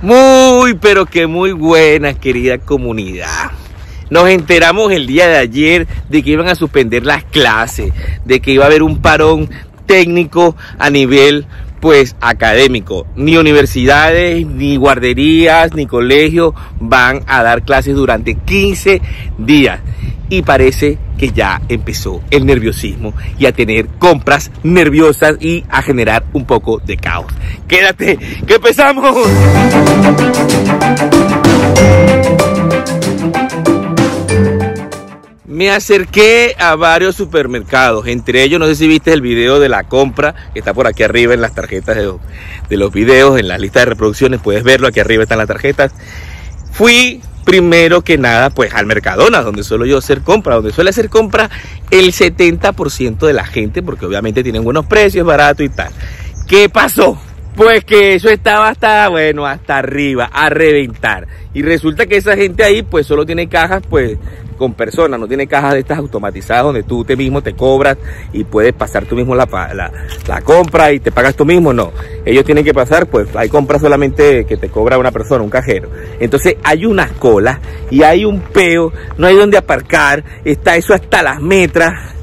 Muy, pero que muy buena, querida comunidad. Nos enteramos el día de ayer de que iban a suspender las clases, de que iba a haber un parón técnico a nivel pues académico. Ni universidades, ni guarderías, ni colegios van a dar clases durante 15 días. Y parece que ya empezó el nerviosismo y a tener compras nerviosas y a generar un poco de caos. Quédate, que empezamos. Me acerqué a varios supermercados, entre ellos, no sé si viste el video de la compra, que está por aquí arriba en las tarjetas de, los videos, en la lista de reproducciones, puedes verlo, aquí arriba están las tarjetas. Fui primero que nada pues al Mercadona, donde suelo yo hacer compra, donde suele hacer compra el 70% de la gente, porque obviamente tienen buenos precios, barato y tal. ¿Qué pasó? Pues que eso estaba hasta, bueno, hasta arriba, a reventar. Y resulta que esa gente ahí pues solo tiene cajas pues con personas, no tiene cajas de estas automatizadas donde tú te mismo te cobras y puedes pasar tú mismo la, la, compra y te pagas tú mismo, no. Ellos tienen que pasar, pues hay compras solamente que te cobra una persona, un cajero. Entonces hay unas colas y hay un peo, no hay donde aparcar, está eso hasta las metras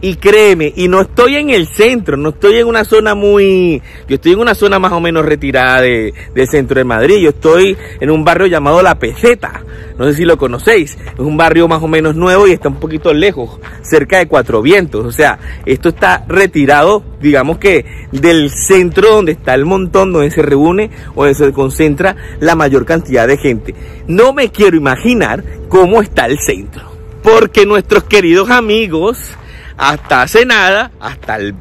y créeme, y no estoy en el centro, no estoy en una zona muy... Yo estoy en una zona más o menos retirada de, del centro de Madrid. Yo estoy en un barrio llamado La Peseta. No sé si lo conocéis. Es un barrio más o menos nuevo y está un poquito lejos, cerca de Cuatro Vientos. O sea, esto está retirado, digamos que del centro donde está el montón, donde se reúne o donde se concentra la mayor cantidad de gente. No me quiero imaginar cómo está el centro. Porque nuestros queridos amigos hasta hace nada, hasta el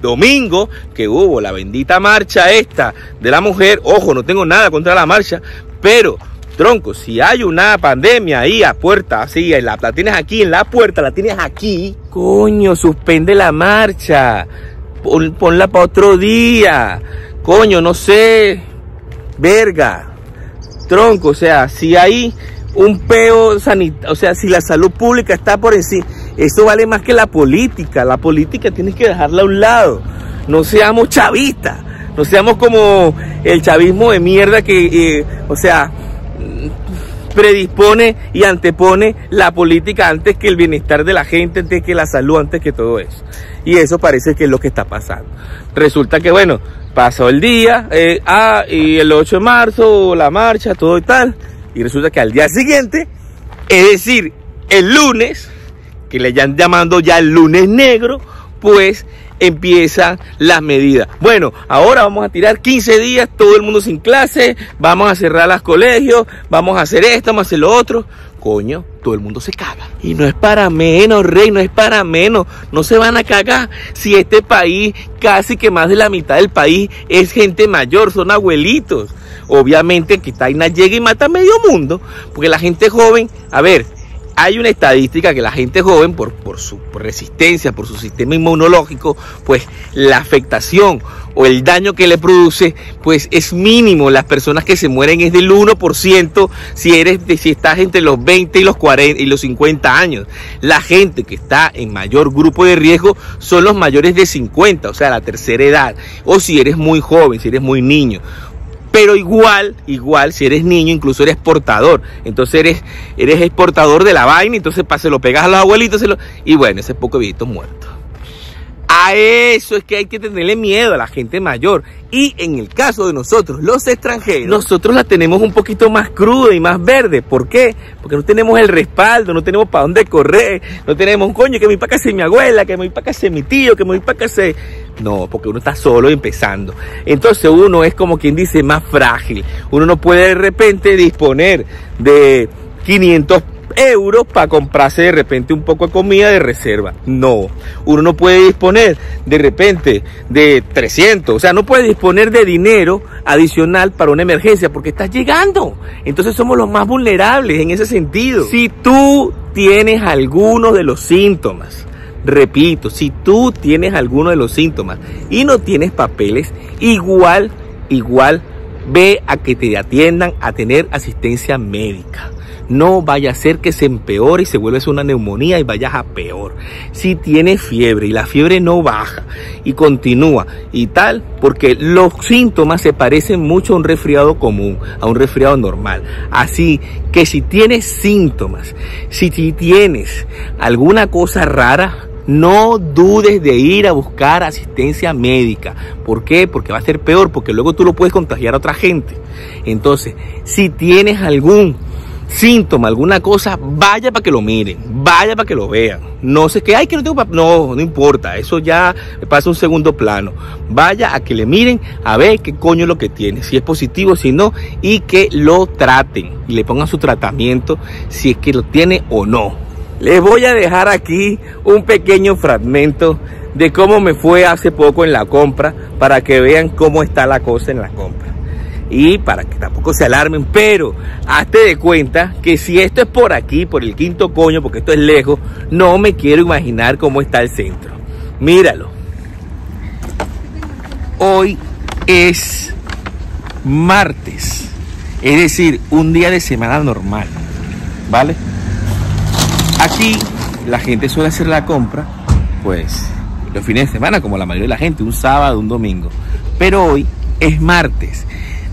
domingo que hubo la bendita marcha esta de la mujer, ojo, no tengo nada contra la marcha, pero tronco, si hay una pandemia ahí a puerta, así, la, la tienes aquí en la puerta, la tienes aquí, coño, suspende la marcha, ponla para otro día, coño, no sé, verga, tronco, o sea, si hay un peo sanitario, o sea, si la salud pública está por encima, eso vale más que la política. La política tienes que dejarla a un lado. No seamos chavistas. No seamos como el chavismo de mierda que, eh, o sea, predispone y antepone la política antes que el bienestar de la gente, antes que la salud, antes que todo eso. Y eso parece que es lo que está pasando. Resulta que, bueno, pasó el día, eh, ah, y el 8 de marzo, la marcha, todo y tal. Y resulta que al día siguiente, es decir, el lunes, que le están llamando ya el lunes negro, pues empiezan las medidas. Bueno, ahora vamos a tirar 15 días, todo el mundo sin clase, vamos a cerrar los colegios, vamos a hacer esto, vamos a hacer lo otro. Coño, todo el mundo se caga. Y no es para menos, rey, no es para menos. No se van a cagar si este país, casi que más de la mitad del país, es gente mayor, son abuelitos. Obviamente que Taina llega y mata a medio mundo, porque la gente joven, a ver, hay una estadística que la gente joven, por, por su resistencia, por su sistema inmunológico, pues la afectación o el daño que le produce, pues es mínimo. Las personas que se mueren es del 1% si, eres, si estás entre los 20 y los 40 y los 50 años. La gente que está en mayor grupo de riesgo son los mayores de 50, o sea, la tercera edad. O si eres muy joven, si eres muy niño pero igual, igual, si eres niño, incluso eres portador. Entonces eres, eres exportador de la vaina, entonces se lo pegas a los abuelitos se lo, y bueno, ese poco viejito muerto. A eso es que hay que tenerle miedo a la gente mayor. Y en el caso de nosotros, los extranjeros, nosotros la tenemos un poquito más cruda y más verde. ¿Por qué? Porque no tenemos el respaldo, no tenemos para dónde correr, no tenemos un coño que me voy para casa mi abuela, que me voy para casa mi tío, que me voy para casa. No, porque uno está solo empezando. Entonces uno es como quien dice más frágil. Uno no puede de repente disponer de 500 euros para comprarse de repente un poco de comida de reserva. No, uno no puede disponer de repente de 300, o sea, no puede disponer de dinero adicional para una emergencia porque estás llegando. Entonces somos los más vulnerables en ese sentido. Si tú tienes alguno de los síntomas, repito, si tú tienes alguno de los síntomas y no tienes papeles, igual, igual, ve a que te atiendan a tener asistencia médica No vaya a ser que se empeore y se vuelva una neumonía y vayas a peor. Si tienes fiebre y la fiebre no baja y continúa y tal, porque los síntomas se parecen mucho a un resfriado común, a un resfriado normal. Así que si tienes síntomas, si tienes alguna cosa rara, no dudes de ir a buscar asistencia médica. ¿Por qué? Porque va a ser peor, porque luego tú lo puedes contagiar a otra gente. Entonces, si tienes algún síntoma, alguna cosa, vaya para que lo miren, vaya para que lo vean. No sé qué, hay que no tengo No, no importa, eso ya pasa un segundo plano. Vaya a que le miren a ver qué coño es lo que tiene, si es positivo, si no, y que lo traten y le pongan su tratamiento si es que lo tiene o no. Les voy a dejar aquí un pequeño fragmento de cómo me fue hace poco en la compra para que vean cómo está la cosa en la compra. Y para que tampoco se alarmen, pero hazte de cuenta que si esto es por aquí, por el quinto coño, porque esto es lejos, no me quiero imaginar cómo está el centro. Míralo. Hoy es martes, es decir, un día de semana normal, ¿vale? Aquí la gente suele hacer la compra, pues los fines de semana, como la mayoría de la gente, un sábado, un domingo. Pero hoy es martes.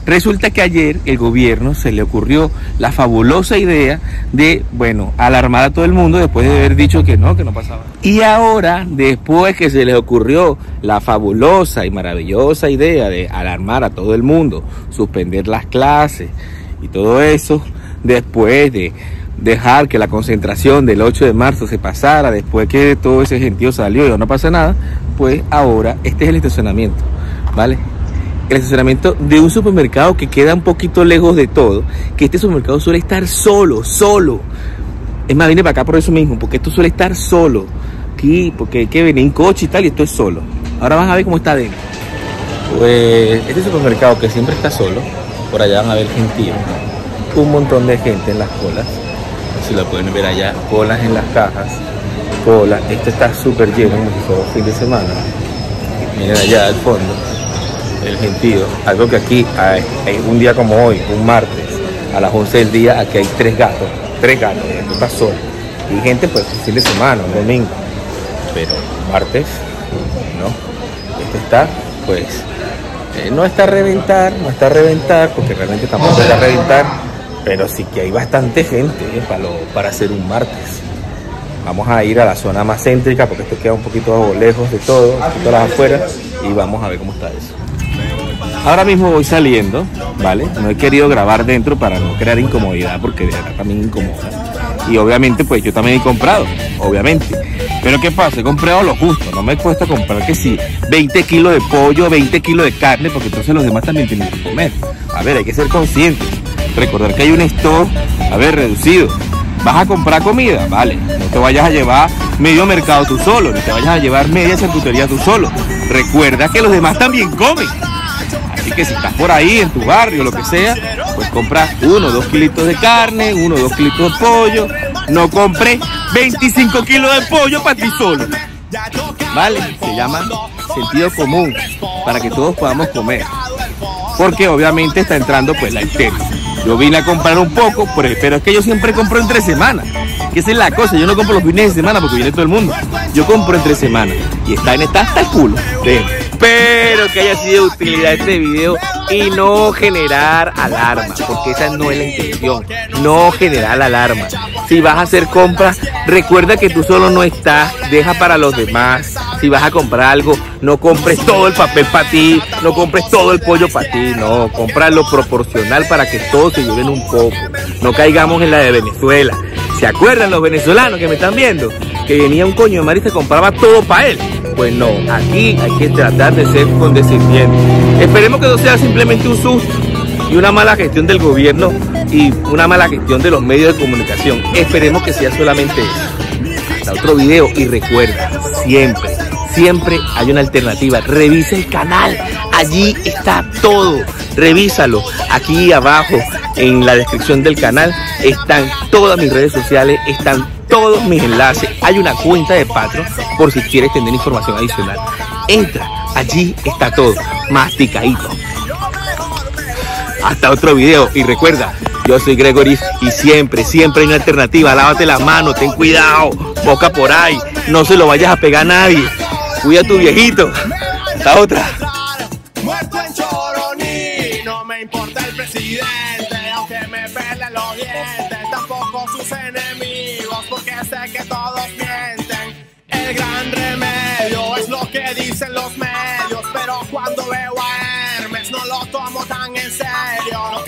Resulta que ayer el gobierno se le ocurrió la fabulosa idea de, bueno, alarmar a todo el mundo después de haber dicho que no, que no pasaba. Y ahora, después que se le ocurrió la fabulosa y maravillosa idea de alarmar a todo el mundo, suspender las clases y todo eso, después de dejar que la concentración del 8 de marzo se pasara después que todo ese gentío salió y no pasa nada, pues ahora este es el estacionamiento, ¿vale? El estacionamiento de un supermercado que queda un poquito lejos de todo, que este supermercado suele estar solo, solo. Es más, vine para acá por eso mismo, porque esto suele estar solo. Aquí, porque hay que venir en coche y tal, y esto es solo. Ahora van a ver cómo está dentro. Pues este supermercado que siempre está solo, por allá van a ver gentío, un montón de gente en las colas si lo pueden ver allá, colas en las cajas, colas, este está súper lleno fin de semana. Miren allá al fondo, el gentío, algo que aquí hay, un día como hoy, un martes, a las 11 del día, aquí hay tres gatos, tres gatos, esto está. Y gente pues fin de semana, un domingo, pero martes, ¿no? Este está pues eh, no está a reventar, no está a reventar, porque realmente tampoco está a reventar, pero sí que hay bastante gente eh, para, para hacer un martes. Vamos a ir a la zona más céntrica porque esto queda un poquito lejos de todo, un poquito las afueras y vamos a ver cómo está eso. Ahora mismo voy saliendo, ¿vale? No he querido grabar dentro para no crear incomodidad porque de verdad también incomoda. Y obviamente pues yo también he comprado, obviamente. Pero ¿qué pasa? He comprado lo justo, no me he puesto a comprar que sí, 20 kilos de pollo, 20 kilos de carne, porque entonces los demás también tienen que comer. A ver, hay que ser conscientes. Recordar que hay un store, a ver, reducido. ¿Vas a comprar comida? Vale, no te vayas a llevar medio mercado tú solo, no te vayas a llevar media charcutería tú solo. Recuerda que los demás también comen. Así que si estás por ahí, en tu barrio, lo que sea, pues compra uno, dos kilitos de carne, uno, dos kilitos de pollo. No compres 25 kilos de pollo para ti solo. ¿Vale? Se llama sentido común, para que todos podamos comer. Porque obviamente está entrando pues la interna. Yo vine a comprar un poco, pero es que yo siempre compro entre semanas. Esa es la cosa, yo no compro los fines de semana porque viene todo el mundo. Yo compro entre semanas. Y está en esta hasta el culo. Espero que haya sido de utilidad este video y no generar alarma, porque esa no es la intención, no generar alarma. Si vas a hacer compras, recuerda que tú solo no estás, deja para los demás. Si vas a comprar algo, no compres todo el papel para ti, no compres todo el pollo para ti, no, compra lo proporcional para que todos se lleven un poco. No caigamos en la de Venezuela. ¿Se acuerdan los venezolanos que me están viendo? Que venía un coño de mar y se compraba todo para él. Pues no, aquí hay que tratar de ser condescendiente. Esperemos que no sea simplemente un susto y una mala gestión del gobierno y una mala gestión de los medios de comunicación. Esperemos que sea solamente eso. Hasta otro video y recuerda, siempre, siempre hay una alternativa. Revisa el canal, allí está todo. Revísalo. Aquí abajo en la descripción del canal están todas mis redes sociales, están todos mis enlaces. Hay una cuenta de Patreon por si quieres tener información adicional. Entra, allí está todo, masticadito. Hasta otro video y recuerda, yo soy Gregory y siempre, siempre hay una alternativa. Lávate las manos, ten cuidado, boca por ahí, no se lo vayas a pegar a nadie. Cuida a tu viejito. Hasta otra. es lo que dicen los medios, pero cuando veo a Hermes no lo tomo tan en serio.